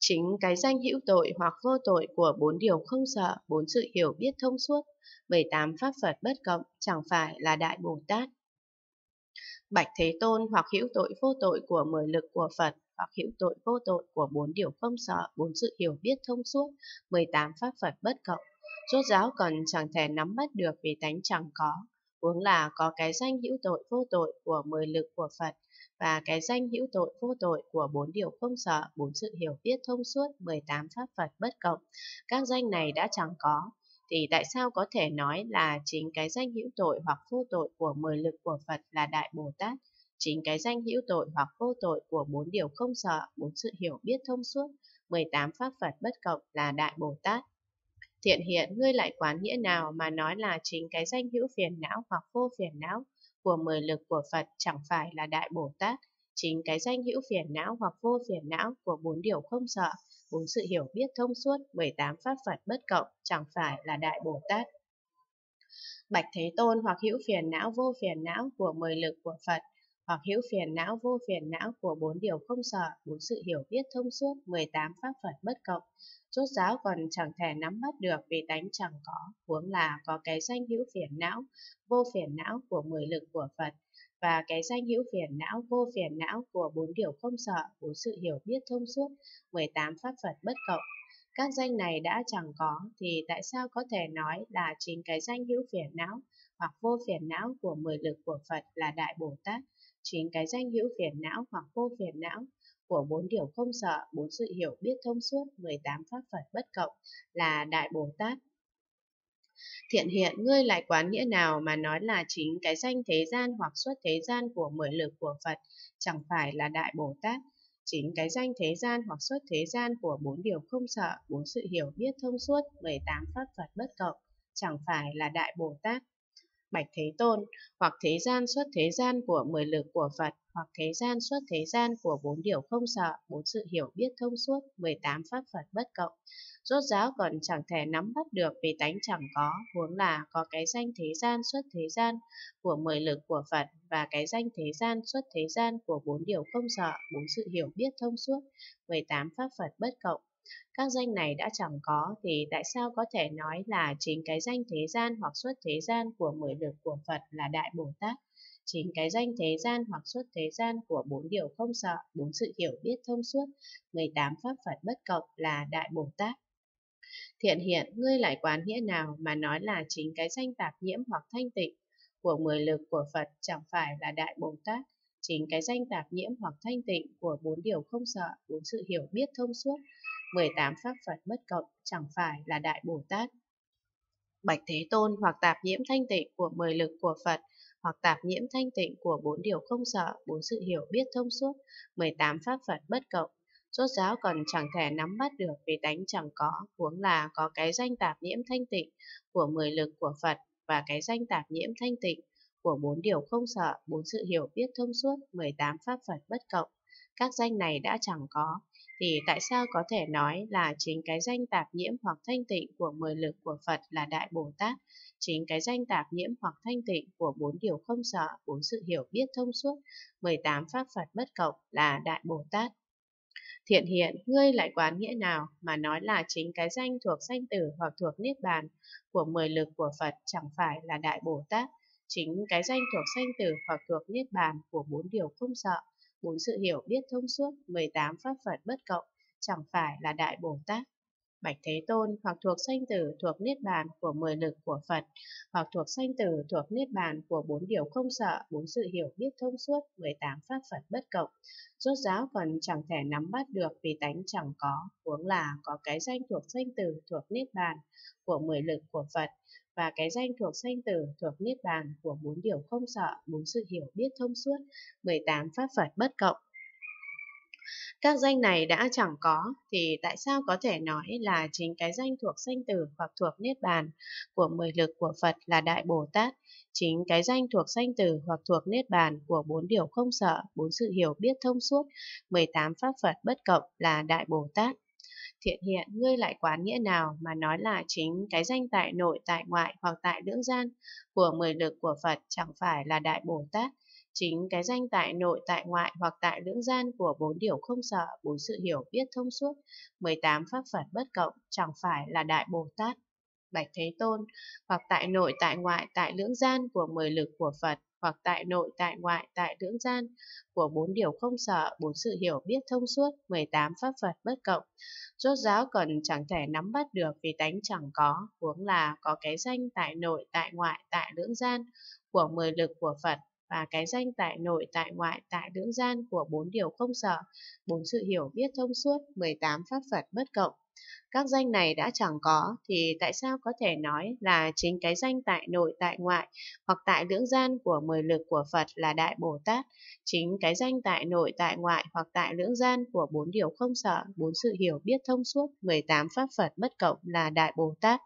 Chính cái danh hữu tội hoặc vô tội của bốn điều không sợ, bốn sự hiểu biết thông suốt, 18 pháp Phật bất cộng chẳng phải là Đại Bồ Tát. Bạch Thế Tôn hoặc hữu tội vô tội của mười lực của Phật hoặc hữu tội vô tội của bốn điều không sợ, bốn sự hiểu biết thông suốt, 18 pháp Phật bất cộng. Rốt giáo còn chẳng thể nắm bắt được vì tánh chẳng có, huống là có cái danh hữu tội vô tội của mười lực của Phật và cái danh hữu tội vô tội của bốn điều không sợ, bốn sự hiểu biết thông suốt, 18 pháp Phật bất cộng. Các danh này đã chẳng có, thì tại sao có thể nói là chính cái danh hữu tội hoặc vô tội của mười lực của Phật là Đại Bồ Tát? Chính cái danh hữu tội hoặc vô tội của bốn điều không sợ, bốn sự hiểu biết thông suốt, 18 pháp Phật bất cộng là Đại Bồ Tát. Thiện hiện ngươi lại quán nghĩa nào mà nói là chính cái danh hữu phiền não hoặc vô phiền não của mười lực của Phật chẳng phải là Đại Bồ Tát, chính cái danh hữu phiền não hoặc vô phiền não của bốn điều không sợ, bốn sự hiểu biết thông suốt, 18 pháp Phật bất cộng chẳng phải là Đại Bồ Tát. Bạch Thế Tôn hoặc hữu phiền não vô phiền não của mười lực của Phật, hoặc hữu phiền não vô phiền não của bốn điều không sợ, bốn sự hiểu biết thông suốt, 18 pháp Phật bất cộng. Rốt giáo còn chẳng thể nắm bắt được vì tánh chẳng có, huống là có cái danh hữu phiền não, vô phiền não của mười lực của Phật, và cái danh hữu phiền não vô phiền não của bốn điều không sợ, bốn sự hiểu biết thông suốt, 18 pháp Phật bất cộng. Các danh này đã chẳng có thì tại sao có thể nói là chính cái danh hữu phiền não hoặc vô phiền não của mười lực của Phật là Đại Bồ Tát, chính cái danh hữu phiền não hoặc vô phiền não của bốn điều không sợ, bốn sự hiểu biết thông suốt, 18 pháp Phật bất cộng là Đại Bồ Tát. Thiện hiện ngươi lại quán nghĩa nào mà nói là chính cái danh thế gian hoặc xuất thế gian của mười lực của Phật chẳng phải là Đại Bồ Tát. Chính cái danh thế gian hoặc xuất thế gian của bốn điều không sợ, bốn sự hiểu biết thông suốt, 18 pháp Phật bất cộng chẳng phải là Đại Bồ Tát. Bạch Thế Tôn, hoặc thế gian xuất thế gian của mười lực của Phật, hoặc thế gian xuất thế gian của bốn điều không sợ, bốn sự hiểu biết thông suốt, 18 pháp Phật bất cộng. Rốt giáo còn chẳng thể nắm bắt được vì tánh chẳng có, huống là có cái danh thế gian xuất thế gian của mười lực của Phật và cái danh thế gian xuất thế gian của bốn điều không sợ, bốn sự hiểu biết thông suốt, 18 pháp Phật bất cộng. Các danh này đã chẳng có thì tại sao có thể nói là chính cái danh thế gian hoặc xuất thế gian của mười lực của Phật là Đại Bồ Tát? Chính cái danh thế gian hoặc xuất thế gian của bốn điều không sợ, bốn sự hiểu biết thông suốt, 18 pháp Phật bất cộng là Đại Bồ Tát. Thiện hiện, ngươi lại quán nghĩa nào mà nói là chính cái danh tạp nhiễm hoặc thanh tịnh của mười lực của Phật chẳng phải là Đại Bồ Tát, chính cái danh tạp nhiễm hoặc thanh tịnh của bốn điều không sợ, bốn sự hiểu biết thông suốt, 18 pháp Phật bất cộng chẳng phải là Đại Bồ Tát. Bạch Thế Tôn hoặc tạp nhiễm thanh tịnh của mười lực của Phật hoặc tạp nhiễm thanh tịnh của bốn điều không sợ, bốn sự hiểu biết thông suốt, 18 pháp Phật bất cộng. Rốt giáo còn chẳng thể nắm bắt được vì tánh chẳng có, huống là có cái danh tạp nhiễm thanh tịnh của mười lực của Phật và cái danh tạp nhiễm thanh tịnh của bốn điều không sợ, bốn sự hiểu biết thông suốt, 18 pháp Phật bất cộng. Các danh này đã chẳng có, thì tại sao có thể nói là chính cái danh tạp nhiễm hoặc thanh tịnh của mười lực của Phật là Đại Bồ Tát, chính cái danh tạp nhiễm hoặc thanh tịnh của bốn điều không sợ, bốn sự hiểu biết thông suốt, 18 pháp Phật bất cộng là Đại Bồ Tát. Thiện hiện, ngươi lại quán nghĩa nào mà nói là chính cái danh thuộc danh tử hoặc thuộc niết bàn của mười lực của Phật chẳng phải là Đại Bồ Tát, chính cái danh thuộc danh tử hoặc thuộc niết bàn của bốn điều không sợ, bốn sự hiểu biết thông suốt, 18 pháp Phật bất cộng, chẳng phải là Đại Bồ Tát. Bạch Thế Tôn hoặc thuộc sanh tử thuộc niết bàn của mười lực của Phật, hoặc thuộc sanh tử thuộc niết bàn của bốn điều không sợ, bốn sự hiểu biết thông suốt, 18 pháp Phật bất cộng. Rốt giáo còn chẳng thể nắm bắt được vì tánh chẳng có, huống là có cái danh thuộc sanh tử thuộc niết bàn của mười lực của Phật, và cái danh thuộc sanh tử thuộc niết bàn của bốn điều không sợ, bốn sự hiểu biết thông suốt, 18 pháp Phật bất cộng. Các danh này đã chẳng có, thì tại sao có thể nói là chính cái danh thuộc sanh tử hoặc thuộc niết bàn của mười lực của Phật là Đại Bồ Tát, chính cái danh thuộc sanh tử hoặc thuộc niết bàn của bốn điều không sợ, bốn sự hiểu biết thông suốt, 18 pháp Phật bất cộng là Đại Bồ Tát? Thiện hiện ngươi lại quán nghĩa nào mà nói là chính cái danh tại nội tại ngoại hoặc tại lưỡng gian của mười lực của Phật chẳng phải là đại Bồ Tát? Chính cái danh tại nội tại ngoại hoặc tại lưỡng gian của bốn điều không sợ, bốn sự hiểu biết thông suốt, 18 pháp Phật bất cộng chẳng phải là Đại Bồ Tát. Bạch Thế Tôn, hoặc tại nội tại ngoại tại lưỡng gian của mười lực của Phật, hoặc tại nội tại ngoại tại lưỡng gian của bốn điều không sợ, bốn sự hiểu biết thông suốt, 18 pháp Phật bất cộng. Rốt giáo còn chẳng thể nắm bắt được vì tánh chẳng có, huống là có cái danh tại nội tại ngoại tại lưỡng gian của mười lực của Phật và cái danh tại nội tại ngoại tại lưỡng gian của bốn điều không sợ, bốn sự hiểu biết thông suốt, 18 pháp Phật bất cộng. Các danh này đã chẳng có thì tại sao có thể nói là chính cái danh tại nội tại ngoại hoặc tại lưỡng gian của mười lực của Phật là Đại Bồ Tát, chính cái danh tại nội tại ngoại hoặc tại lưỡng gian của bốn điều không sợ, bốn sự hiểu biết thông suốt, 18 pháp Phật bất cộng là Đại Bồ Tát.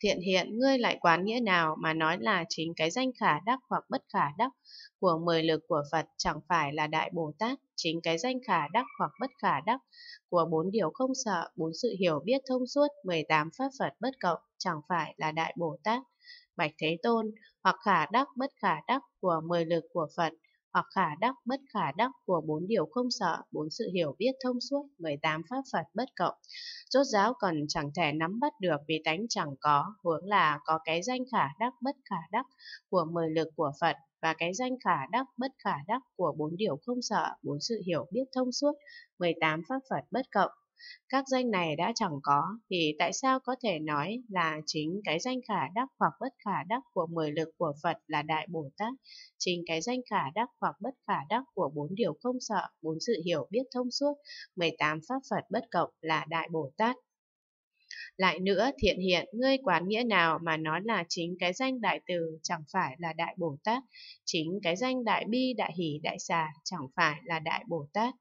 Thiện hiện ngươi lại quán nghĩa nào mà nói là chính cái danh khả đắc hoặc bất khả đắc của mười lực của Phật chẳng phải là Đại Bồ Tát, chính cái danh khả đắc hoặc bất khả đắc của bốn điều không sợ, bốn sự hiểu biết thông suốt, 18 pháp Phật bất cộng chẳng phải là Đại Bồ Tát. Bạch Thế Tôn, hoặc khả đắc bất khả đắc của mười lực của Phật, hoặc khả đắc bất khả đắc của bốn điều không sợ, bốn sự hiểu biết thông suốt, 18 pháp Phật bất cộng. Rốt giáo còn chẳng thể nắm bắt được vì tánh chẳng có, huống là có cái danh khả đắc bất khả đắc của mười lực của Phật và cái danh khả đắc bất khả đắc của bốn điều không sợ, bốn sự hiểu biết thông suốt, 18 pháp Phật bất cộng. Các danh này đã chẳng có, thì tại sao có thể nói là chính cái danh khả đắc hoặc bất khả đắc của mười lực của Phật là Đại Bồ Tát, chính cái danh khả đắc hoặc bất khả đắc của bốn điều không sợ, bốn sự hiểu biết thông suốt, 18 pháp Phật bất cộng là Đại Bồ Tát. Lại nữa, thiện hiện, ngươi quán nghĩa nào mà nói là chính cái danh đại từ chẳng phải là đại Bồ Tát, chính cái danh đại bi, đại hỷ, đại xà chẳng phải là đại Bồ Tát.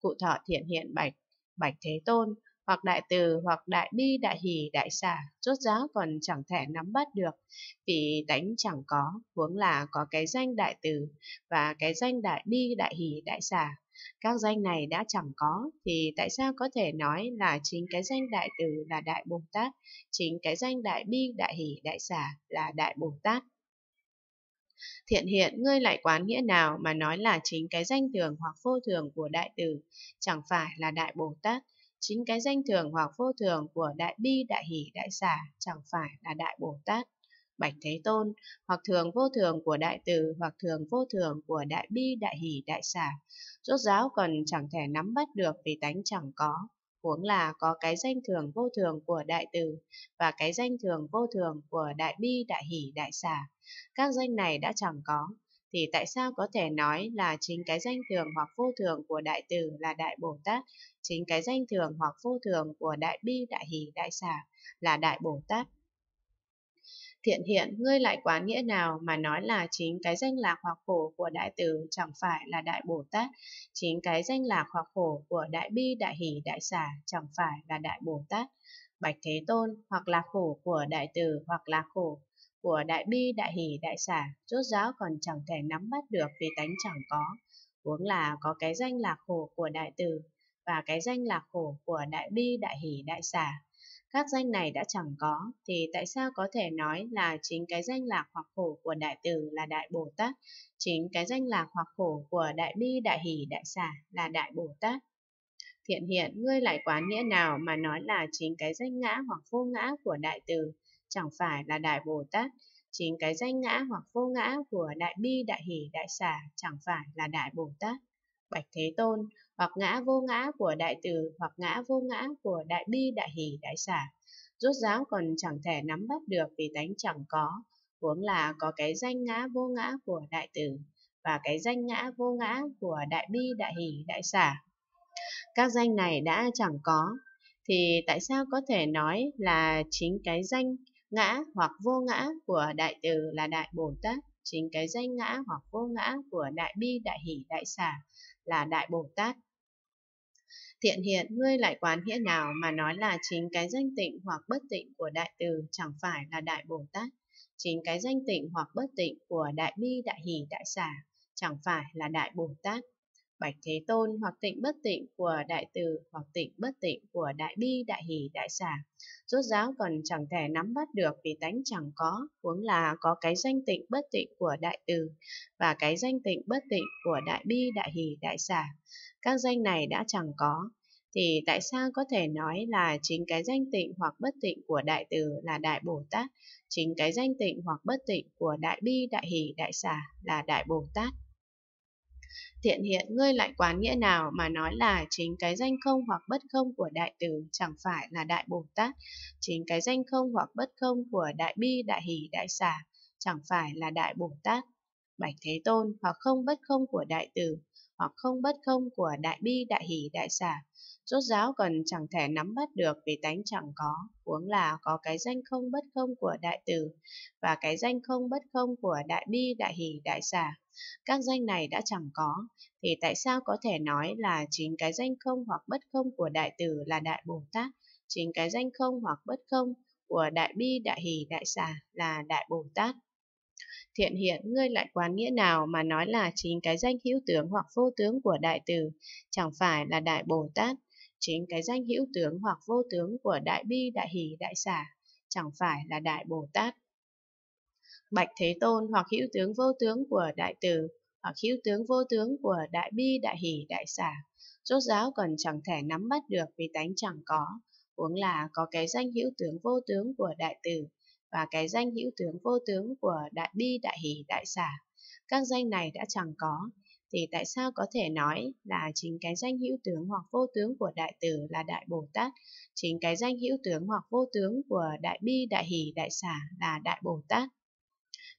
Cụ thọ thiện hiện bạch, bạch thế tôn, hoặc đại từ, hoặc đại bi, đại hỷ, đại xà, rốt giáo còn chẳng thể nắm bắt được, vì tánh chẳng có, huống là có cái danh đại từ và cái danh đại bi, đại hỷ, đại xà, các danh này đã chẳng có thì tại sao có thể nói là chính cái danh đại từ là đại Bồ Tát, chính cái danh đại bi, đại hỷ, đại xả là đại Bồ Tát. Thiện hiện ngươi lại quán nghĩa nào mà nói là chính cái danh thường hoặc vô thường của đại từ chẳng phải là đại Bồ Tát, chính cái danh thường hoặc vô thường của đại bi, đại hỷ, đại xả chẳng phải là đại Bồ Tát. Bạch Thế Tôn, hoặc thường vô thường của đại từ, hoặc thường vô thường của đại bi, đại hỷ, đại xả. Rốt giáo còn chẳng thể nắm bắt được vì tánh chẳng có. Huống là có cái danh thường vô thường của đại từ và cái danh thường vô thường của đại bi, đại hỷ, đại xả. Các danh này đã chẳng có, thì tại sao có thể nói là chính cái danh thường hoặc vô thường của đại từ là đại Bồ Tát, chính cái danh thường hoặc vô thường của đại bi, đại hỷ, đại xả là đại Bồ Tát? Thiện hiện, ngươi lại quán nghĩa nào mà nói là chính cái danh lạc hoặc khổ của đại từ chẳng phải là đại Bồ Tát, chính cái danh lạc hoặc khổ của đại bi, đại hỷ, đại xả chẳng phải là đại Bồ Tát. Bạch Thế Tôn, hoặc là khổ của đại từ, hoặc là khổ của đại bi, đại hỷ, đại xả, rốt giáo còn chẳng thể nắm bắt được vì tánh chẳng có. Huống là có cái danh lạc khổ của đại từ và cái danh lạc khổ của đại bi, đại hỷ, đại xả các danh này đã chẳng có, thì tại sao có thể nói là chính cái danh lạc hoặc khổ của đại từ là đại Bồ Tát, chính cái danh lạc hoặc khổ của đại bi, đại hỷ, đại xả là đại Bồ Tát? Thiện hiện, ngươi lại quán nghĩa nào mà nói là chính cái danh ngã hoặc vô ngã của đại từ chẳng phải là đại Bồ Tát, chính cái danh ngã hoặc vô ngã của đại bi, đại hỷ, đại xả chẳng phải là đại Bồ Tát? Bạch Thế Tôn, hoặc ngã vô ngã của đại từ hoặc ngã vô ngã của đại bi đại hỷ đại xả rốt ráo còn chẳng thể nắm bắt được vì tánh chẳng có huống là có cái danh ngã vô ngã của đại từ và cái danh ngã vô ngã của đại bi đại hỷ đại xả các danh này đã chẳng có thì tại sao có thể nói là chính cái danh ngã hoặc vô ngã của đại từ là đại bồ tát chính cái danh ngã hoặc vô ngã của đại bi đại hỷ đại xả là đại bồ tát Thiện hiện ngươi lại quán nghĩa nào mà nói là chính cái danh tịnh hoặc bất tịnh của đại từ chẳng phải là đại Bồ Tát. Chính cái danh tịnh hoặc bất tịnh của đại bi, đại hỷ, đại xả chẳng phải là đại Bồ Tát. Bạch Thế Tôn hoặc tịnh bất tịnh của Đại Từ hoặc tịnh bất tịnh của Đại Bi, Đại Hỷ, Đại Xả. Rốt giáo còn chẳng thể nắm bắt được vì tánh chẳng có, huống là có cái danh tịnh bất tịnh của Đại Từ và cái danh tịnh bất tịnh của Đại Bi, Đại Hỷ, Đại Xả. Các danh này đã chẳng có, thì tại sao có thể nói là chính cái danh tịnh hoặc bất tịnh của Đại Từ là Đại Bồ Tát, chính cái danh tịnh hoặc bất tịnh của Đại Bi, Đại Hỷ, Đại Xả là Đại Bồ Tát? Thiện hiện ngươi lại quán nghĩa nào mà nói là chính cái danh không hoặc bất không của đại từ chẳng phải là đại Bồ Tát, chính cái danh không hoặc bất không của đại bi, đại hỷ, đại xả chẳng phải là đại Bồ Tát. Bạch Thế Tôn hoặc không bất không của đại từ hoặc không bất không của đại bi, đại hỷ, đại xả Rốt giáo còn chẳng thể nắm bắt được vì tánh chẳng có, huống là có cái danh không bất không của đại từ và cái danh không bất không của đại bi, đại hỷ, đại xả các danh này đã chẳng có, thì tại sao có thể nói là chính cái danh không hoặc bất không của đại từ là đại Bồ Tát, chính cái danh không hoặc bất không của đại bi, đại hỷ, đại xả là đại Bồ Tát? Thiện hiện ngươi lại quán nghĩa nào mà nói là chính cái danh hữu tướng hoặc vô tướng của đại từ chẳng phải là đại Bồ Tát, chính cái danh hữu tướng hoặc vô tướng của đại bi, đại hỷ, đại xả chẳng phải là đại Bồ Tát. Bạch Thế Tôn hoặc hữu tướng vô tướng của Đại Từ hoặc hữu tướng vô tướng của Đại Bi, Đại Hỷ, Đại Xả. Rốt giáo còn chẳng thể nắm bắt được vì tánh chẳng có, huống là có cái danh hữu tướng vô tướng của Đại Từ và cái danh hữu tướng vô tướng của Đại Bi, Đại Hỷ, Đại Xả. Các danh này đã chẳng có, thì tại sao có thể nói là chính cái danh hữu tướng hoặc vô tướng của Đại Từ là Đại Bồ Tát, chính cái danh hữu tướng hoặc vô tướng của Đại Bi, Đại Hỷ, Đại Xả là Đại Bồ Tát?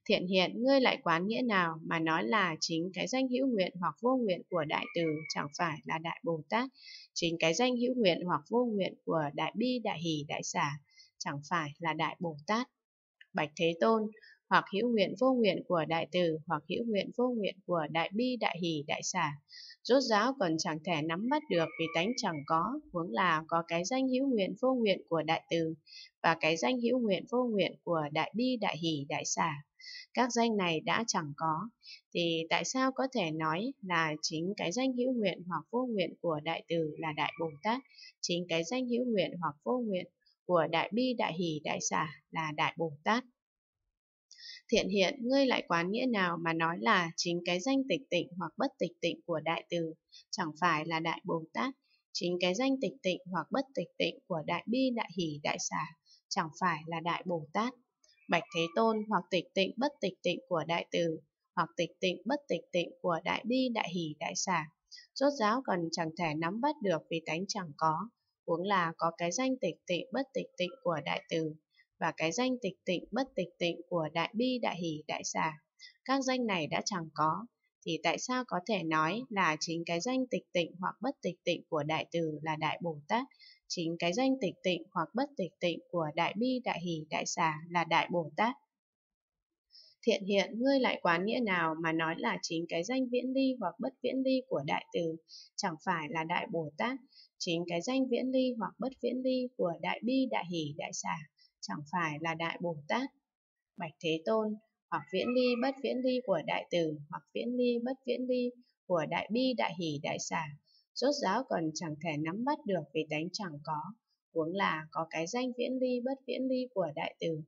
Thiện hiện, ngươi lại quán nghĩa nào mà nói là chính cái danh hữu nguyện hoặc vô nguyện của Đại Từ chẳng phải là Đại Bồ Tát, chính cái danh hữu nguyện hoặc vô nguyện của Đại Bi, Đại Hỷ, Đại Xả chẳng phải là Đại Bồ Tát. Bạch Thế Tôn, hoặc hữu nguyện vô nguyện của Đại Từ hoặc hữu nguyện vô nguyện của Đại Bi, Đại Hỷ, Đại Xả. Rốt giáo còn chẳng thể nắm bắt được vì tánh chẳng có, huống là có cái danh hữu nguyện vô nguyện của Đại Từ và cái danh hữu nguyện vô nguyện của Đại Bi, Đại Hỷ, Đại Xả các danh này đã chẳng có, thì tại sao có thể nói là chính cái danh hữu nguyện hoặc vô nguyện của Đại Từ là Đại Bồ Tát, chính cái danh hữu nguyện hoặc vô nguyện của Đại Bi, Đại Hỷ, Đại Xả là Đại Bồ Tát? Thiện hiện, ngươi lại quán nghĩa nào mà nói là chính cái danh tịch tịnh hoặc bất tịch tịnh của Đại Từ chẳng phải là Đại Bồ Tát, chính cái danh tịch tịnh hoặc bất tịch tịnh của Đại Bi, Đại Hỷ, Đại Xả chẳng phải là Đại Bồ Tát. Bạch Thế Tôn hoặc tịch tịnh bất tịch tịnh của Đại Từ, hoặc tịch tịnh bất tịch tịnh của Đại Bi, Đại Hỷ, Đại Xả. Rốt giáo còn chẳng thể nắm bắt được vì tánh chẳng có, huống là có cái danh tịch tịnh bất tịch tịnh của Đại Từ và cái danh tịch tịnh bất tịch tịnh của Đại Bi, Đại Hỷ, Đại Xả. Các danh này đã chẳng có, thì tại sao có thể nói là chính cái danh tịch tịnh hoặc bất tịch tịnh của Đại Từ là Đại Bồ Tát, Chính cái danh tịch tịnh hoặc bất tịch tịnh của Đại Bi, Đại Hỷ, Đại Xà là Đại Bồ Tát. Thiện hiện, ngươi lại quán nghĩa nào mà nói là chính cái danh viễn ly hoặc bất viễn ly của Đại Từ chẳng phải là Đại Bồ Tát, chính cái danh viễn ly hoặc bất viễn ly của Đại Bi, Đại Hỷ, Đại Xà chẳng phải là Đại Bồ Tát. Bạch Thế Tôn, hoặc viễn ly bất viễn ly của Đại Từ, hoặc viễn ly bất viễn ly của Đại Bi, Đại Hỷ, Đại Xà rốt ráo còn chẳng thể nắm bắt được vì tánh chẳng có, huống là có cái danh viễn ly bất viễn ly của đại từ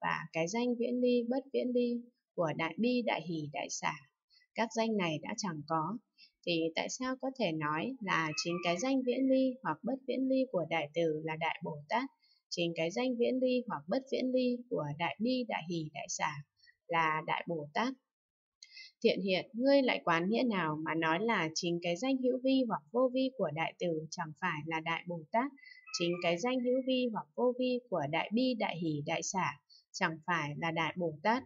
và cái danh viễn ly bất viễn ly của đại bi đại hỷ đại xả. Các danh này đã chẳng có, thì tại sao có thể nói là chính cái danh viễn ly hoặc bất viễn ly của đại từ là đại Bồ Tát, chính cái danh viễn ly hoặc bất viễn ly của đại bi đại hỷ đại xả là đại Bồ Tát? Thiện hiện, ngươi lại quán nghĩa nào mà nói là chính cái danh hữu vi hoặc vô vi của đại từ chẳng phải là đại Bồ Tát, chính cái danh hữu vi hoặc vô vi của đại bi, đại hỷ, đại xả chẳng phải là đại Bồ Tát.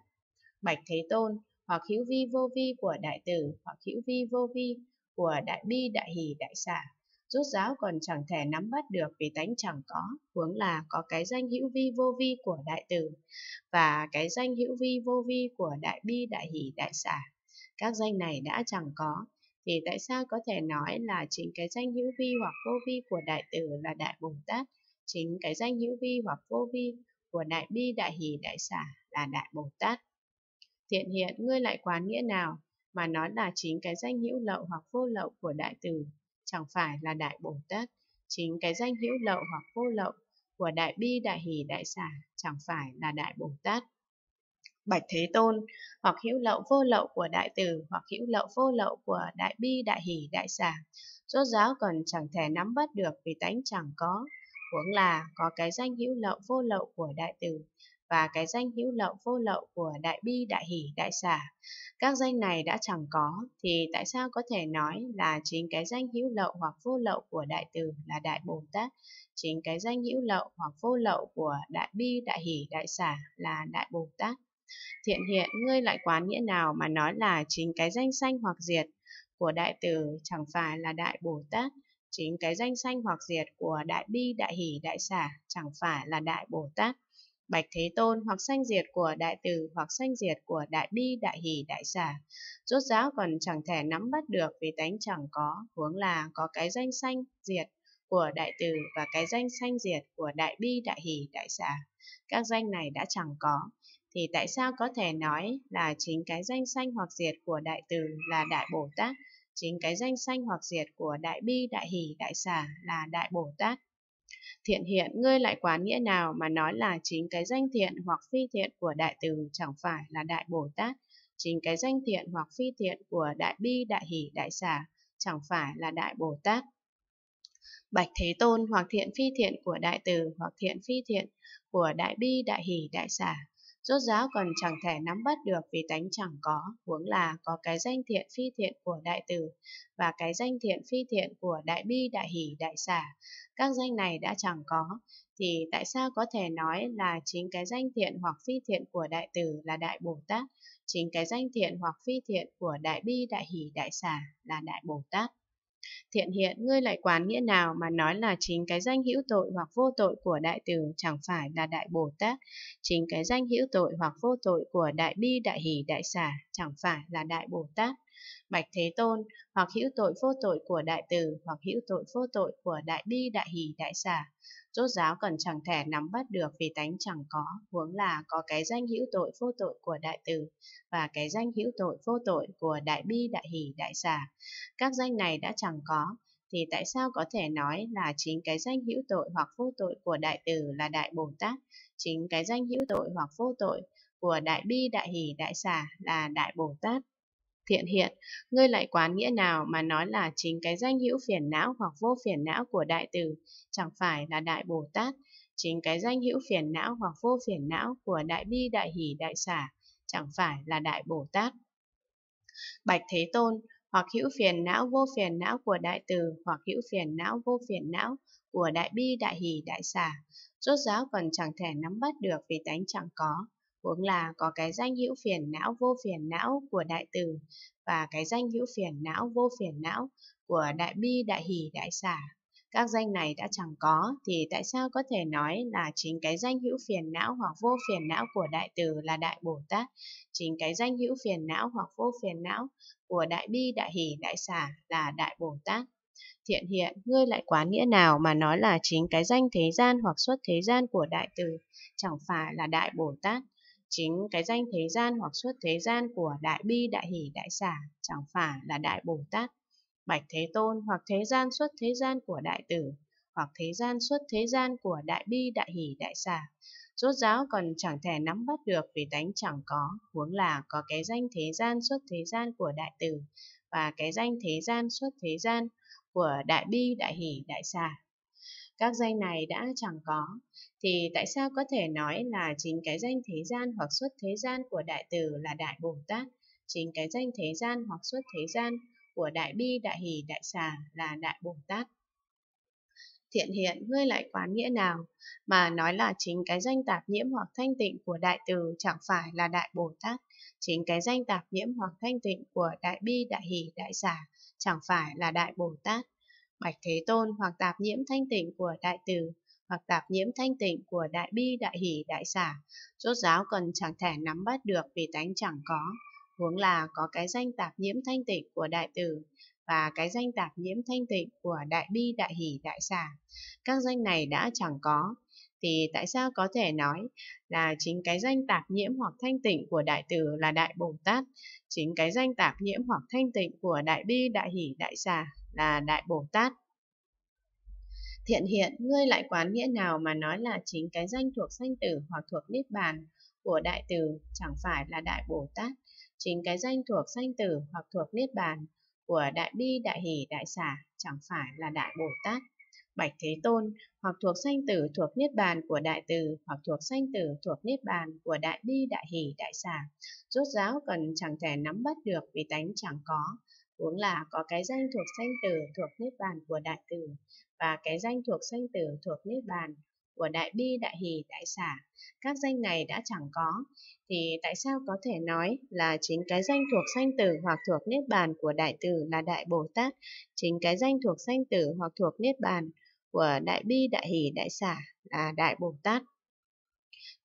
Bạch Thế Tôn, hoặc hữu vi vô vi của đại tử hoặc hữu vi vô vi của đại bi, đại hỷ, đại xả. Rốt giáo còn chẳng thể nắm bắt được vì tánh chẳng có, huống là có cái danh hữu vi vô vi của đại tử và cái danh hữu vi vô vi của đại bi, đại hỷ, đại xả các danh này đã chẳng có, thì tại sao có thể nói là chính cái danh hữu vi hoặc vô vi của đại tử là đại Bồ Tát, chính cái danh hữu vi hoặc vô vi của đại bi, đại hỷ, đại xả là đại Bồ Tát. Thiện hiện ngươi lại quán nghĩa nào mà nói là chính cái danh hữu lậu hoặc vô lậu của đại từ chẳng phải là đại Bồ Tát. Chính cái danh hữu lậu hoặc vô lậu của đại bi đại hỷ đại xả chẳng phải là đại Bồ Tát. Bạch Thế Tôn, hoặc hữu lậu vô lậu của đại từ, hoặc hữu lậu vô lậu của đại bi đại hỷ đại xả. Rốt giáo còn chẳng thể nắm bắt được vì tánh chẳng có, huống là có cái danh hữu lậu vô lậu của đại từ và cái danh hữu lậu vô lậu của đại bi đại hỷ đại xả. Các danh này đã chẳng có thì tại sao có thể nói là chính cái danh hữu lậu hoặc vô lậu của đại từ là đại Bồ Tát, chính cái danh hữu lậu hoặc vô lậu của đại bi đại hỷ đại xả là đại Bồ Tát. Thiện hiện ngươi lại quán nghĩa nào mà nói là chính cái danh sanh hoặc diệt của đại từ chẳng phải là đại Bồ Tát, chính cái danh sanh hoặc diệt của đại bi đại hỷ đại xả chẳng phải là đại Bồ Tát. Bạch Thế Tôn hoặc sanh diệt của đại từ hoặc sanh diệt của đại bi đại hỷ đại xả. Rốt giáo còn chẳng thể nắm bắt được vì tánh chẳng có, huống là có cái danh sanh diệt của đại từ và cái danh sanh diệt của đại bi đại hỷ đại xả. Các danh này đã chẳng có, thì tại sao có thể nói là chính cái danh sanh hoặc diệt của đại từ là đại Bồ Tát, chính cái danh sanh hoặc diệt của đại bi đại hỷ đại xả là đại Bồ Tát. Thiện hiện ngươi lại quán nghĩa nào mà nói là chính cái danh thiện hoặc phi thiện của đại từ chẳng phải là đại Bồ Tát, chính cái danh thiện hoặc phi thiện của đại bi đại hỷ đại xả chẳng phải là đại Bồ Tát. Bạch Thế Tôn hoặc thiện phi thiện của đại từ hoặc thiện phi thiện của đại bi đại hỷ đại xả Rốt giáo còn chẳng thể nắm bắt được vì tánh chẳng có, huống là có cái danh thiện phi thiện của đại từ và cái danh thiện phi thiện của đại bi đại hỷ đại xả. Các danh này đã chẳng có, thì tại sao có thể nói là chính cái danh thiện hoặc phi thiện của đại từ là đại Bồ Tát, chính cái danh thiện hoặc phi thiện của đại bi đại hỷ đại xả là đại Bồ Tát. Thiện hiện ngươi lại quán nghĩa nào mà nói là chính cái danh hữu tội hoặc vô tội của đại từ chẳng phải là đại Bồ Tát, chính cái danh hữu tội hoặc vô tội của đại bi đại hỷ đại xả chẳng phải là đại Bồ Tát. Bạch Thế Tôn, hoặc hữu tội vô tội của đại từ, hoặc hữu tội vô tội của đại bi đại hỷ đại xả, Rốt giáo còn chẳng thể nắm bắt được vì tánh chẳng có, huống là có cái danh hữu tội vô tội của đại từ và cái danh hữu tội vô tội của đại bi đại hỷ đại xả. Các danh này đã chẳng có, thì tại sao có thể nói là chính cái danh hữu tội hoặc vô tội của đại từ là đại Bồ Tát, chính cái danh hữu tội hoặc vô tội của đại bi đại hỷ đại xả là đại Bồ Tát? Thiện hiện, ngươi lại quán nghĩa nào mà nói là chính cái danh hữu phiền não hoặc vô phiền não của đại từ, chẳng phải là đại Bồ Tát, chính cái danh hữu phiền não hoặc vô phiền não của đại bi đại hỷ đại xả, chẳng phải là đại Bồ Tát. Bạch Thế Tôn, hoặc hữu phiền não vô phiền não của đại từ, hoặc hữu phiền não vô phiền não của đại bi đại hỷ đại xả, rốt giáo còn chẳng thể nắm bắt được vì tánh chẳng có, huống là có cái danh hữu phiền não, vô phiền não của đại từ và cái danh hữu phiền não, vô phiền não của đại bi, đại hỷ, đại xả. Các danh này đã chẳng có thì tại sao có thể nói là chính cái danh hữu phiền não hoặc vô phiền não của đại từ là đại bồ tát? Chính cái danh hữu phiền não hoặc vô phiền não của đại bi, đại hỷ, đại xả là đại bồ tát? Thiện hiện, ngươi lại quán nghĩa nào mà nói là chính cái danh thế gian hoặc xuất thế gian của đại từ chẳng phải là đại bồ tát? Chính cái danh thế gian hoặc xuất thế gian của Đại Bi Đại Hỷ Đại Xả chẳng phải là Đại Bồ Tát, Bạch Thế Tôn hoặc thế gian xuất thế gian của Đại Tử, hoặc thế gian xuất thế gian của Đại Bi Đại Hỷ Đại Xả. Rốt giáo còn chẳng thể nắm bắt được vì tánh chẳng có, huống là có cái danh thế gian xuất thế gian của Đại Tử và cái danh thế gian xuất thế gian của Đại Bi Đại Hỷ Đại Xả các danh này đã chẳng có, thì tại sao có thể nói là chính cái danh thế gian hoặc xuất thế gian của đại từ là đại Bồ Tát, chính cái danh thế gian hoặc xuất thế gian của đại bi đại hỷ đại xà là đại Bồ Tát. Thiện hiện ngươi lại quán nghĩa nào? Mà nói là chính cái danh tạp nhiễm hoặc thanh tịnh của đại từ chẳng phải là đại Bồ Tát, chính cái danh tạp nhiễm hoặc thanh tịnh của đại bi đại hỷ đại xà chẳng phải là đại Bồ Tát. Bạch Thế Tôn hoặc tạp nhiễm thanh tịnh của đại từ, hoặc tạp nhiễm thanh tịnh của đại bi đại hỷ đại xả, rốt giáo cần chẳng thể nắm bắt được vì tánh chẳng có, huống là có cái danh tạp nhiễm thanh tịnh của đại từ và cái danh tạp nhiễm thanh tịnh của đại bi đại hỷ đại xả. Các danh này đã chẳng có, thì tại sao có thể nói là chính cái danh tạp nhiễm hoặc thanh tịnh của Đại Từ là Đại Bồ Tát, chính cái danh tạp nhiễm hoặc thanh tịnh của Đại Bi, Đại Hỷ, Đại Xà là Đại Bồ Tát. Thiện hiện, ngươi lại quán nghĩa nào mà nói là chính cái danh thuộc sanh tử hoặc thuộc niết bàn của đại từ chẳng phải là đại Bồ Tát, chính cái danh thuộc sanh tử hoặc thuộc niết bàn của đại bi, đại hỷ, đại xả chẳng phải là đại Bồ Tát. Bạch Thế Tôn, hoặc thuộc sanh tử thuộc niết bàn của đại từ, hoặc thuộc sanh tử thuộc niết bàn của đại bi, đại hỷ, đại xả. Rốt giáo cần chẳng thể nắm bắt được vì tánh chẳng có, huống là có cái danh thuộc sanh tử thuộc niết bàn của đại tử và cái danh thuộc sanh tử thuộc niết bàn của đại bi, đại hỷ, đại xả. Các danh này đã chẳng có, thì tại sao có thể nói là chính cái danh thuộc sanh tử hoặc thuộc niết bàn của đại tử là đại Bồ Tát, chính cái danh thuộc sanh tử hoặc thuộc niết bàn của đại bi, đại hỷ, đại xả là đại Bồ Tát.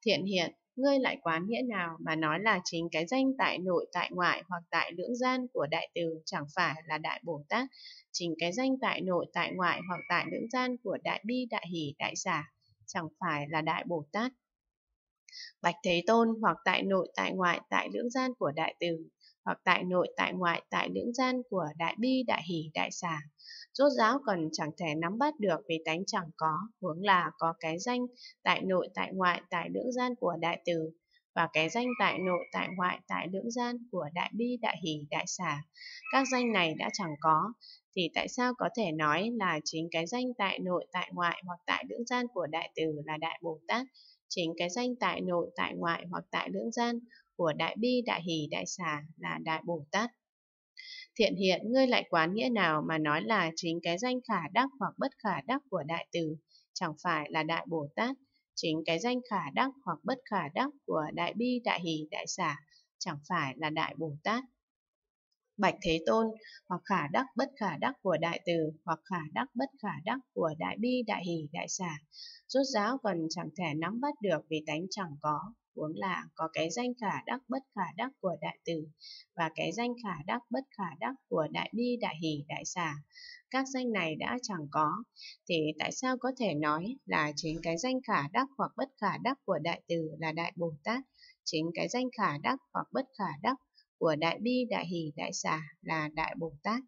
Thiện hiện, ngươi lại quán nghĩa nào mà nói là chính cái danh tại nội tại ngoại hoặc tại lưỡng gian của đại từ chẳng phải là đại Bồ Tát, chính cái danh tại nội tại ngoại hoặc tại lưỡng gian của đại bi đại hỷ đại xả chẳng phải là đại Bồ Tát. Bạch Thế Tôn hoặc tại nội tại ngoại tại lưỡng gian của đại từ hoặc tại nội tại ngoại tại lưỡng gian của đại bi đại hỷ đại xả rốt ráo còn chẳng thể nắm bắt được vì tánh chẳng có, huống là có cái danh tại nội tại ngoại tại lưỡng gian của đại từ và cái danh tại nội tại ngoại tại lưỡng gian của đại bi đại hỷ đại xả. Các danh này đã chẳng có, thì tại sao có thể nói là chính cái danh tại nội tại ngoại hoặc tại lưỡng gian của đại từ là đại Bồ Tát, chính cái danh tại nội tại ngoại hoặc tại lưỡng gian của đại bi đại hỷ đại xả là đại Bồ Tát. Thiện hiện ngươi lại quán nghĩa nào mà nói là chính cái danh khả đắc hoặc bất khả đắc của đại từ, chẳng phải là đại Bồ Tát, chính cái danh khả đắc hoặc bất khả đắc của đại bi, đại hỷ, đại xả, chẳng phải là đại Bồ Tát. Bạch Thế Tôn, hoặc khả đắc bất khả đắc của đại từ, hoặc khả đắc bất khả đắc của đại bi, đại hỷ, đại xả. Rốt ráo còn chẳng thể nắm bắt được vì tánh chẳng có, huống là có cái danh khả đắc bất khả đắc của đại từ và cái danh khả đắc bất khả đắc của đại bi đại hỷ đại xả các danh này đã chẳng có. Thì tại sao có thể nói là chính cái danh khả đắc hoặc bất khả đắc của đại từ là đại bồ tát? Chính cái danh khả đắc hoặc bất khả đắc của đại bi đại hỷ đại xả là đại bồ tát.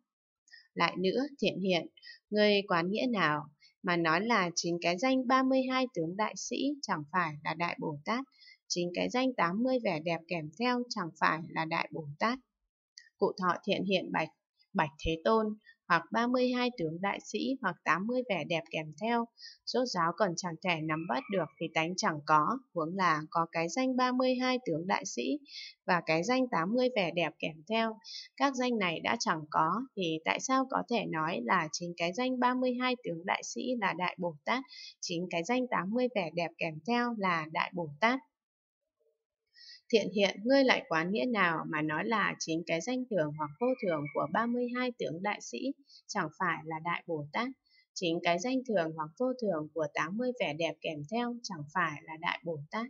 Lại nữa thiện hiện người quán nghĩa nào mà nói là chính cái danh 32 tướng đại sĩ chẳng phải là đại Bồ Tát, chính cái danh 80 vẻ đẹp kèm theo chẳng phải là Đại Bồ Tát. Cụ thọ thiện hiện bạch, bạch Thế Tôn, hoặc 32 tướng đại sĩ hoặc 80 vẻ đẹp kèm theo, số giáo còn chẳng thể nắm bắt được vì tánh chẳng có, huống là có cái danh 32 tướng đại sĩ và cái danh 80 vẻ đẹp kèm theo. Các danh này đã chẳng có thì tại sao có thể nói là chính cái danh 32 tướng đại sĩ là Đại Bồ Tát, chính cái danh 80 vẻ đẹp kèm theo là Đại Bồ Tát? Thiện hiện ngươi lại quán nghĩa nào mà nói là chính cái danh thường hoặc vô thường của 32 tướng đại sĩ chẳng phải là Đại Bồ Tát, chính cái danh thường hoặc vô thường của 80 vẻ đẹp kèm theo chẳng phải là Đại Bồ Tát.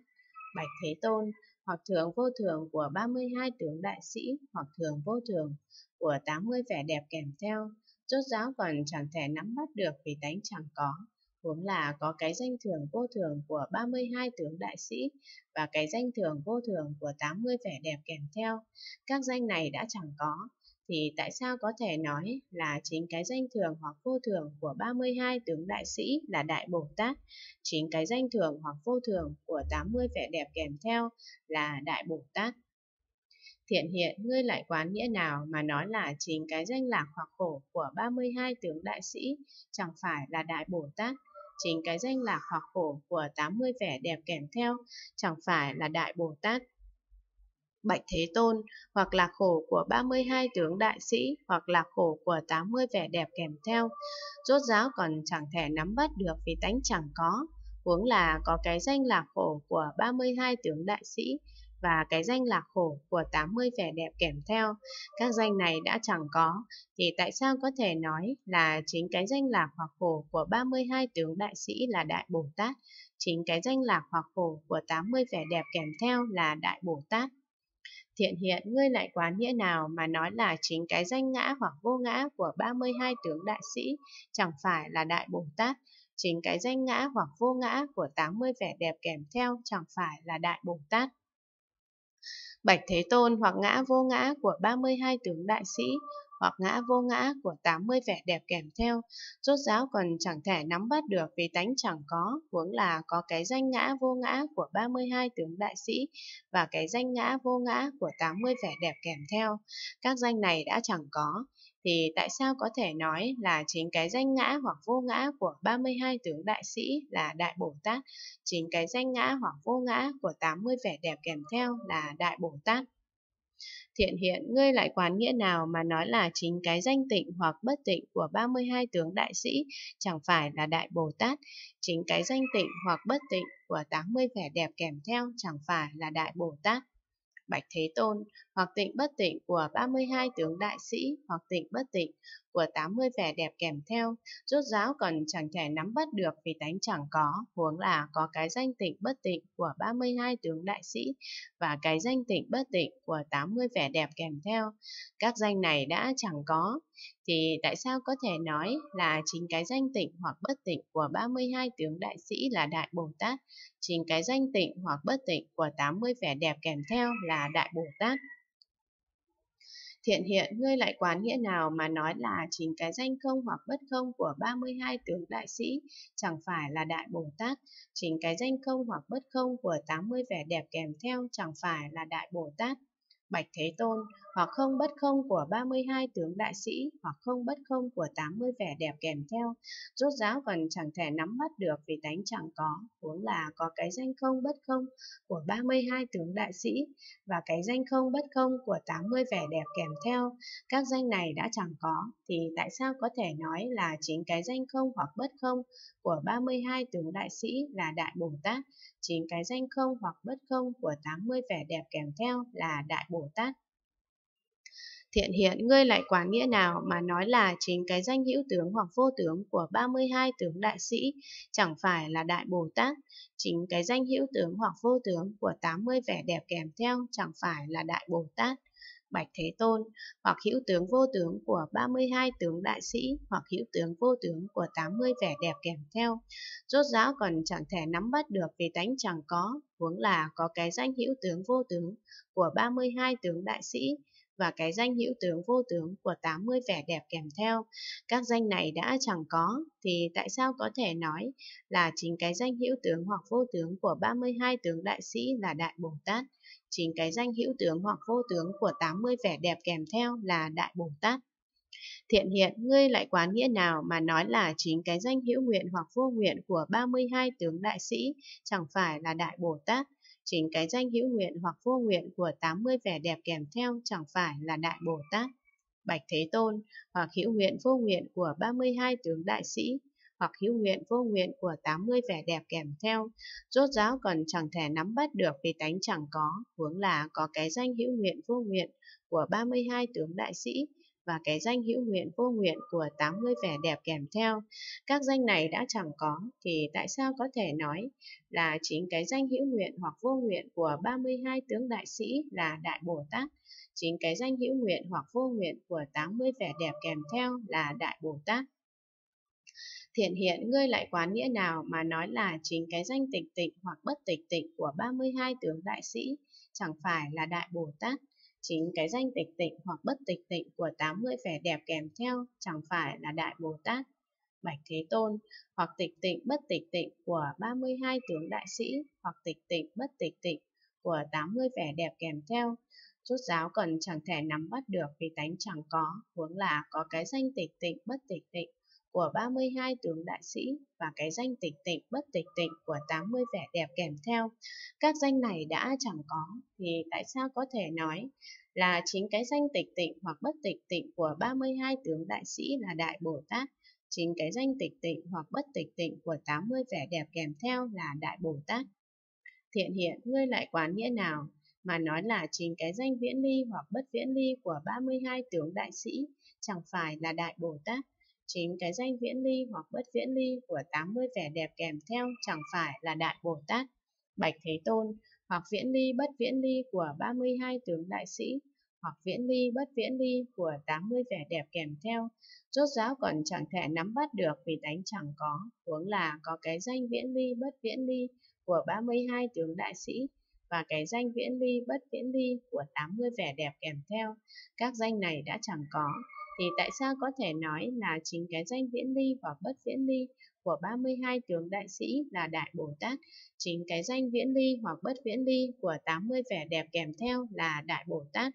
Bạch Thế Tôn, hoặc thường vô thường của 32 tướng đại sĩ hoặc thường vô thường của 80 vẻ đẹp kèm theo, chốt giáo còn chẳng thể nắm bắt được vì tánh chẳng có huống là có cái danh thường vô thường của 32 tướng đại sĩ và cái danh thường vô thường của 80 vẻ đẹp kèm theo. Các danh này đã chẳng có, thì tại sao có thể nói là chính cái danh thường hoặc vô thường của 32 tướng đại sĩ là Đại Bồ Tát, chính cái danh thường hoặc vô thường của 80 vẻ đẹp kèm theo là Đại Bồ Tát. Thiện hiện ngươi lại quán nghĩa nào mà nói là chính cái danh lạc hoặc khổ của 32 tướng đại sĩ chẳng phải là Đại Bồ Tát, chính cái danh lạc hoặc khổ của 80 vẻ đẹp kèm theo chẳng phải là Đại Bồ Tát. Bạch Thế Tôn, hoặc là khổ của 32 tướng đại sĩ, hoặc là khổ của 80 vẻ đẹp kèm theo. Rốt giáo còn chẳng thể nắm bắt được vì tánh chẳng có, huống là có cái danh lạc khổ của 32 tướng đại sĩ, và cái danh lạc khổ của 80 vẻ đẹp kèm theo. Các danh này đã chẳng có, thì tại sao có thể nói là chính cái danh lạc hoặc khổ của 32 tướng đại sĩ là Đại Bồ Tát, chính cái danh lạc hoặc khổ của 80 vẻ đẹp kèm theo là Đại Bồ Tát. Thiện hiện ngươi lại quán nghĩa nào mà nói là chính cái danh ngã hoặc vô ngã của 32 tướng đại sĩ chẳng phải là Đại Bồ Tát, chính cái danh ngã hoặc vô ngã của 80 vẻ đẹp kèm theo chẳng phải là Đại Bồ Tát. Bạch Thế Tôn hoặc ngã vô ngã của 32 tướng đại sĩ hoặc ngã vô ngã của 80 vẻ đẹp kèm theo, rốt ráo còn chẳng thể nắm bắt được vì tánh chẳng có, huống là có cái danh ngã vô ngã của 32 tướng đại sĩ và cái danh ngã vô ngã của 80 vẻ đẹp kèm theo. Các danh này đã chẳng có, thì tại sao có thể nói là chính cái danh ngã hoặc vô ngã của 32 tướng đại sĩ là Đại Bồ Tát, chính cái danh ngã hoặc vô ngã của 80 vẻ đẹp kèm theo là Đại Bồ Tát. Thiện hiện, ngươi lại quán nghĩa nào mà nói là chính cái danh tịnh hoặc bất tịnh của 32 tướng đại sĩ chẳng phải là Đại Bồ Tát, chính cái danh tịnh hoặc bất tịnh của 80 vẻ đẹp kèm theo chẳng phải là Đại Bồ Tát. Bạch Thế Tôn, hoặc tịnh bất tịnh của 32 tướng đại sĩ, hoặc tịnh bất tịnh của 80 vẻ đẹp kèm theo, rốt ráo còn chẳng thể nắm bắt được vì tánh chẳng có, huống là có cái danh tịnh bất tịnh của 32 tướng đại sĩ và cái danh tịnh bất tịnh của 80 vẻ đẹp kèm theo. Các danh này đã chẳng có, thì tại sao có thể nói là chính cái danh tịnh hoặc bất tịnh của 32 tướng đại sĩ là Đại Bồ Tát, chính cái danh tịnh hoặc bất tịnh của 80 vẻ đẹp kèm theo là Đại Bồ Tát. Thiện hiện, ngươi lại quán nghĩa nào mà nói là chính cái danh không hoặc bất không của 32 tướng đại sĩ chẳng phải là Đại Bồ Tát, chính cái danh không hoặc bất không của 80 vẻ đẹp kèm theo chẳng phải là Đại Bồ Tát. Bạch Thế Tôn, hoặc không bất không của 32 tướng đại sĩ, hoặc không bất không của 80 vẻ đẹp kèm theo, rốt ráo còn chẳng thể nắm bắt được vì tánh chẳng có, huống là có cái danh không bất không của 32 tướng đại sĩ, và cái danh không bất không của 80 vẻ đẹp kèm theo. Các danh này đã chẳng có, thì tại sao có thể nói là chính cái danh không hoặc bất không của 32 tướng đại sĩ là Đại Bồ Tát, chính cái danh không hoặc bất không của 80 vẻ đẹp kèm theo là Đại Bồ Tát. Thiện hiện ngươi lại quả nghĩa nào mà nói là chính cái danh hữu tướng hoặc vô tướng của 32 tướng đại sĩ chẳng phải là Đại Bồ Tát, chính cái danh hữu tướng hoặc vô tướng của 80 vẻ đẹp kèm theo chẳng phải là Đại Bồ Tát. Bạch Thế Tôn, hoặc hữu tướng vô tướng của 32 tướng đại sĩ, hoặc hữu tướng vô tướng của 80 vẻ đẹp kèm theo. Rốt ráo còn chẳng thể nắm bắt được vì tánh chẳng có, huống là có cái danh hữu tướng vô tướng của 32 tướng đại sĩ, và cái danh hữu tướng vô tướng của 80 vẻ đẹp kèm theo. Các danh này đã chẳng có, thì tại sao có thể nói là chính cái danh hữu tướng hoặc vô tướng của 32 tướng đại sĩ là Đại Bồ Tát? Chính cái danh hữu tướng hoặc vô tướng của 80 vẻ đẹp kèm theo là Đại Bồ Tát. Thiện hiện, ngươi lại quán nghĩa nào mà nói là chính cái danh hữu nguyện hoặc vô nguyện của 32 tướng đại sĩ chẳng phải là Đại Bồ Tát, chính cái danh hữu nguyện hoặc vô nguyện của 80 vẻ đẹp kèm theo chẳng phải là Đại Bồ Tát. Bạch Thế Tôn, hoặc hữu nguyện vô nguyện của 32 tướng đại sĩ, hoặc hữu nguyện vô nguyện của 80 vẻ đẹp kèm theo, rốt ráo còn chẳng thể nắm bắt được vì tánh chẳng có, huống là có cái danh hữu nguyện vô nguyện của 32 tướng đại sĩ, và cái danh hữu nguyện vô nguyện của 80 vẻ đẹp kèm theo. Các danh này đã chẳng có, thì tại sao có thể nói là chính cái danh hữu nguyện hoặc vô nguyện của 32 tướng đại sĩ là Đại Bồ Tát, chính cái danh hữu nguyện hoặc vô nguyện của 80 vẻ đẹp kèm theo là Đại Bồ Tát. Thiện hiện ngươi lại quán nghĩa nào mà nói là chính cái danh tịch tịnh hoặc bất tịch tịnh của 32 tướng đại sĩ chẳng phải là Đại Bồ Tát, Chính cái danh tịch tịnh hoặc bất tịch tịnh của 80 vẻ đẹp kèm theo chẳng phải là Đại Bồ Tát. Bạch Thế Tôn, hoặc tịch tịnh bất tịch tịnh của 32 tướng đại sĩ, hoặc tịch tịnh bất tịch tịnh của 80 vẻ đẹp kèm theo. Rốt giáo còn chẳng thể nắm bắt được vì tánh chẳng có, huống là có cái danh tịch tịnh bất tịch tịnh của 32 tướng đại sĩ và cái danh tịch tịnh bất tịch tịnh của 80 vẻ đẹp kèm theo. Các danh này đã chẳng có, thì tại sao có thể nói là chính cái danh tịch tịnh hoặc bất tịch tịnh của 32 tướng đại sĩ là Đại Bồ Tát, chính cái danh tịch tịnh hoặc bất tịch tịnh của 80 vẻ đẹp kèm theo là Đại Bồ Tát. Thiện hiện, ngươi lại quán nghĩa nào mà nói là chính cái danh viễn ly hoặc bất viễn ly của 32 tướng đại sĩ chẳng phải là Đại Bồ Tát, Chính cái danh viễn ly hoặc bất viễn ly của 80 vẻ đẹp kèm theo chẳng phải là Đại Bồ Tát, Bạch Thế Tôn, hoặc viễn ly bất viễn ly của 32 tướng đại sĩ, hoặc viễn ly bất viễn ly của 80 vẻ đẹp kèm theo. Rốt ráo còn chẳng thể nắm bắt được vì tánh chẳng có, huống là có cái danh viễn ly bất viễn ly của 32 tướng đại sĩ và cái danh viễn ly bất viễn ly của 80 vẻ đẹp kèm theo. Các danh này đã chẳng có, thì tại sao có thể nói là chính cái danh viễn ly và bất viễn ly của 32 tướng đại sĩ là Đại Bồ Tát, chính cái danh viễn ly hoặc bất viễn ly của 80 vẻ đẹp kèm theo là Đại Bồ Tát.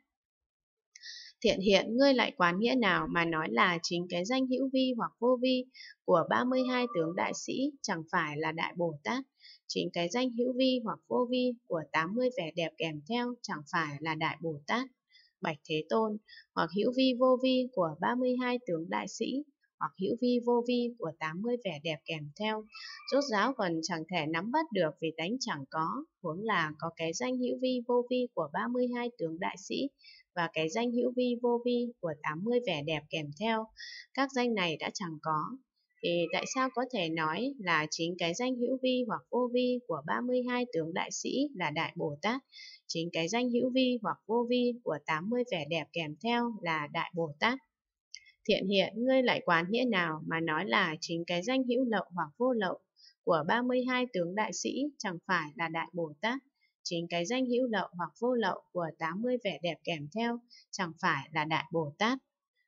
Thiện hiện ngươi lại quán nghĩa nào mà nói là chính cái danh hữu vi hoặc vô vi của 32 tướng đại sĩ chẳng phải là Đại Bồ Tát, chính cái danh hữu vi hoặc vô vi của 80 vẻ đẹp kèm theo chẳng phải là Đại Bồ Tát. Bạch Thế Tôn, hoặc hữu vi vô vi của 32 tướng đại sĩ, hoặc hữu vi vô vi của 80 vẻ đẹp kèm theo. Rốt ráo còn chẳng thể nắm bắt được vì tánh chẳng có, huống là có cái danh hữu vi vô vi của 32 tướng đại sĩ và cái danh hữu vi vô vi của 80 vẻ đẹp kèm theo. Các danh này đã chẳng có, thì tại sao có thể nói là chính cái danh hữu vi hoặc vô vi của 32 tướng đại sĩ là Đại Bồ Tát, chính cái danh hữu vi hoặc vô vi của 80 vẻ đẹp kèm theo là Đại Bồ Tát. Thiện hiện ngươi lại quán nghĩa nào mà nói là chính cái danh hữu lậu hoặc vô lậu của 32 tướng đại sĩ chẳng phải là Đại Bồ Tát, chính cái danh hữu lậu hoặc vô lậu của 80 vẻ đẹp kèm theo chẳng phải là Đại Bồ Tát.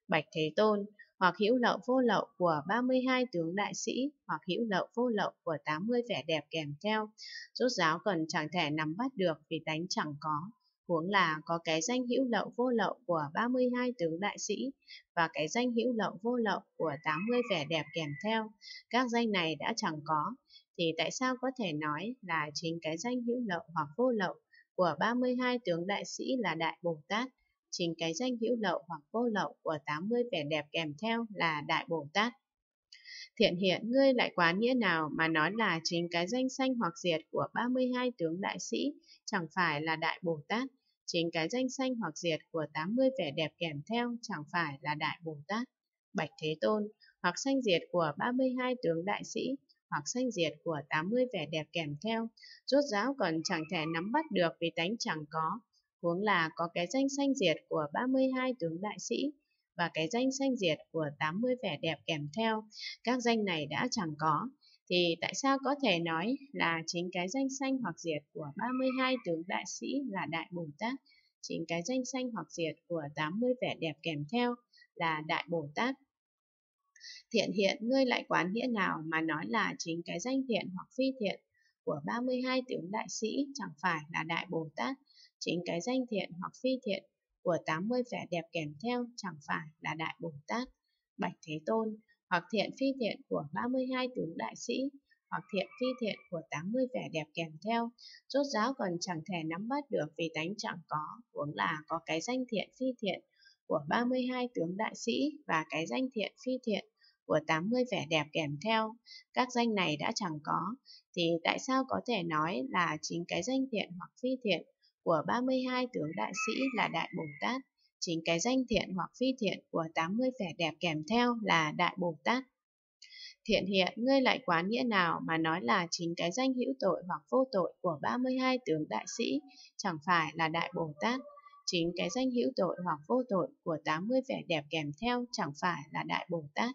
Bạch Thế Tôn, hoặc hữu lậu vô lậu của 32 tướng đại sĩ, hoặc hữu lậu vô lậu của 80 vẻ đẹp kèm theo. Rốt giáo còn chẳng thể nắm bắt được vì tánh chẳng có, huống là có cái danh hữu lậu vô lậu của 32 tướng đại sĩ và cái danh hữu lậu vô lậu của 80 vẻ đẹp kèm theo. Các danh này đã chẳng có, thì tại sao có thể nói là chính cái danh hữu lậu hoặc vô lậu của 32 tướng đại sĩ là Đại Bồ Tát, chính cái danh hữu lậu hoặc vô lậu của 80 vẻ đẹp kèm theo là Đại Bồ Tát. Thiện hiện ngươi lại quán nghĩa nào mà nói là chính cái danh sanh hoặc diệt của 32 tướng đại sĩ chẳng phải là Đại Bồ Tát, chính cái danh sanh hoặc diệt của 80 vẻ đẹp kèm theo chẳng phải là Đại Bồ Tát. Bạch Thế Tôn, hoặc sanh diệt của 32 tướng đại sĩ, hoặc sanh diệt của 80 vẻ đẹp kèm theo, rốt ráo còn chẳng thể nắm bắt được vì tánh chẳng có, huống là có cái danh sanh diệt của 32 tướng đại sĩ và cái danh sanh diệt của 80 vẻ đẹp kèm theo. Các danh này đã chẳng có, thì tại sao có thể nói là chính cái danh sanh hoặc diệt của 32 tướng đại sĩ là Đại Bồ Tát, chính cái danh sanh hoặc diệt của 80 vẻ đẹp kèm theo là Đại Bồ Tát. Thiện hiện ngươi lại quán nghĩa nào mà nói là chính cái danh thiện hoặc phi thiện của 32 tướng đại sĩ chẳng phải là Đại Bồ Tát, chính cái danh thiện hoặc phi thiện của 80 vẻ đẹp kèm theo chẳng phải là Đại Bồ Tát. Bạch Thế Tôn, hoặc thiện phi thiện của 32 tướng đại sĩ, hoặc thiện phi thiện của 80 vẻ đẹp kèm theo, rốt ráo còn chẳng thể nắm bắt được vì tánh chẳng có, huống là có cái danh thiện phi thiện của 32 tướng đại sĩ và cái danh thiện phi thiện của 80 vẻ đẹp kèm theo. Các danh này đã chẳng có, thì tại sao có thể nói là chính cái danh thiện hoặc phi thiện của 32 tướng đại sĩ là Đại Bồ Tát, chính cái danh thiện hoặc phi thiện của 80 vẻ đẹp kèm theo là Đại Bồ Tát. Thiện hiện, ngươi lại quán nghĩa nào mà nói là chính cái danh hữu tội hoặc vô tội của 32 tướng đại sĩ chẳng phải là Đại Bồ Tát, chính cái danh hữu tội hoặc vô tội của 80 vẻ đẹp kèm theo chẳng phải là Đại Bồ Tát.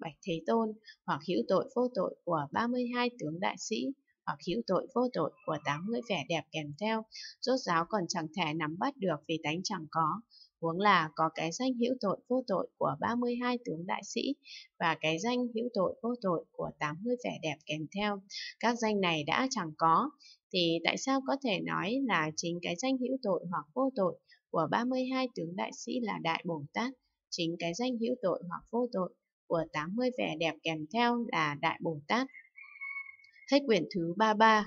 Bạch Thế Tôn, hoặc hữu tội vô tội của 32 tướng đại sĩ, hoặc hữu tội vô tội của 80 vẻ đẹp kèm theo, rốt ráo còn chẳng thể nắm bắt được vì tánh chẳng có, huống là có cái danh hữu tội vô tội của 32 tướng đại sĩ và cái danh hữu tội vô tội của 80 vẻ đẹp kèm theo. Các danh này đã chẳng có, thì tại sao có thể nói là chính cái danh hữu tội hoặc vô tội của 32 tướng đại sĩ là Đại Bồ Tát, chính cái danh hữu tội hoặc vô tội của 80 vẻ đẹp kèm theo là Đại Bồ Tát. Hết quyển thứ 33